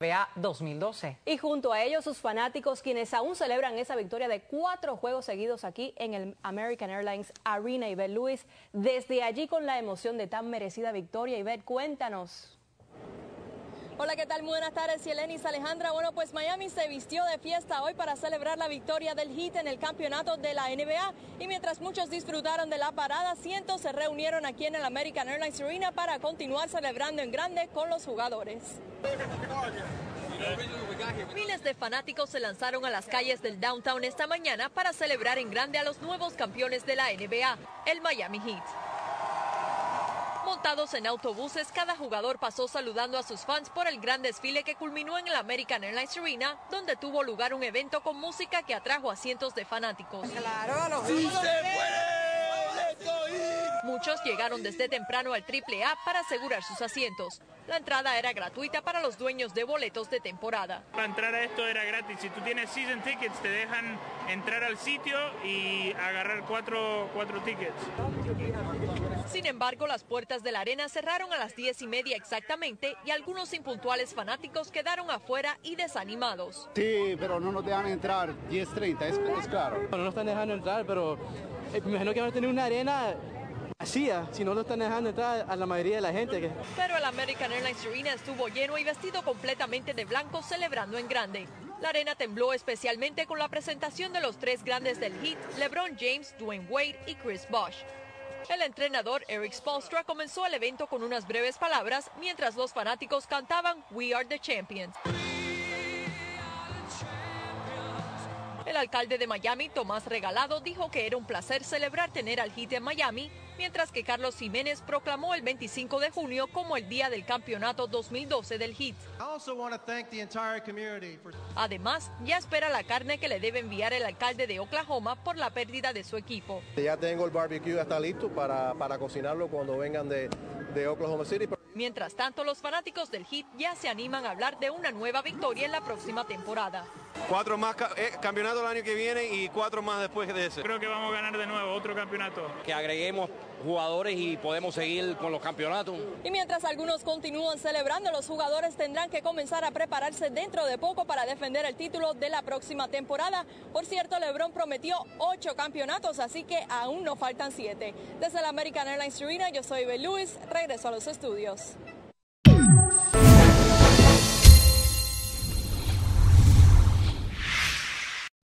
NBA 2012. Y junto a ellos sus fanáticos quienes aún celebran esa victoria de cuatro juegos seguidos aquí en el American Airlines Arena. Ivette Luis, desde allí con la emoción de tan merecida victoria. Ivette, cuéntanos. Hola, ¿qué tal? Buenas tardes, Yelenis Alejandra. Bueno, pues Miami se vistió de fiesta hoy para celebrar la victoria del Heat en el campeonato de la NBA. Y mientras muchos disfrutaron de la parada, cientos se reunieron aquí en el American Airlines Arena para continuar celebrando en grande con los jugadores. Miles de fanáticos se lanzaron a las calles del downtown esta mañana para celebrar en grande a los nuevos campeones de la NBA, el Miami Heat. Montados en autobuses, cada jugador pasó saludando a sus fans por el gran desfile que culminó en el American Airlines Arena, donde tuvo lugar un evento con música que atrajo a cientos de fanáticos. Claro, Muchos llegaron desde temprano al AAA para asegurar sus asientos. La entrada era gratuita para los dueños de boletos de temporada. Para entrar a esto era gratis. Si tú tienes season tickets, te dejan entrar al sitio y agarrar cuatro, cuatro tickets. Sin embargo, las puertas de la arena cerraron a las diez y media exactamente y algunos impuntuales fanáticos quedaron afuera y desanimados. Sí, pero no nos dejan entrar 10.30, es, es claro. No nos están dejando entrar, pero eh, me imagino que van a tener una arena si no lo están dejando entrar a la mayoría de la gente. Pero el American Airlines Arena estuvo lleno y vestido completamente de blanco celebrando en grande. La arena tembló especialmente con la presentación de los tres grandes del Heat, LeBron James, Dwayne Wade y Chris Bosh. El entrenador Eric Spolstra comenzó el evento con unas breves palabras mientras los fanáticos cantaban We Are the Champions. El alcalde de Miami, Tomás Regalado, dijo que era un placer celebrar tener al Heat en Miami, mientras que Carlos Jiménez proclamó el 25 de junio como el día del campeonato 2012 del Heat. Además, ya espera la carne que le debe enviar el alcalde de Oklahoma por la pérdida de su equipo. Ya tengo el barbecue, ya está listo para, para cocinarlo cuando vengan de, de Oklahoma City. Mientras tanto, los fanáticos del Heat ya se animan a hablar de una nueva victoria en la próxima temporada. Cuatro más eh, campeonatos el año que viene y cuatro más después de ese. Creo que vamos a ganar de nuevo otro campeonato. Que agreguemos jugadores y podemos seguir con los campeonatos. Y mientras algunos continúan celebrando, los jugadores tendrán que comenzar a prepararse dentro de poco para defender el título de la próxima temporada. Por cierto, LeBron prometió ocho campeonatos, así que aún nos faltan siete. Desde la American Airlines Arena, yo soy Bel Lewis, regreso a los estudios.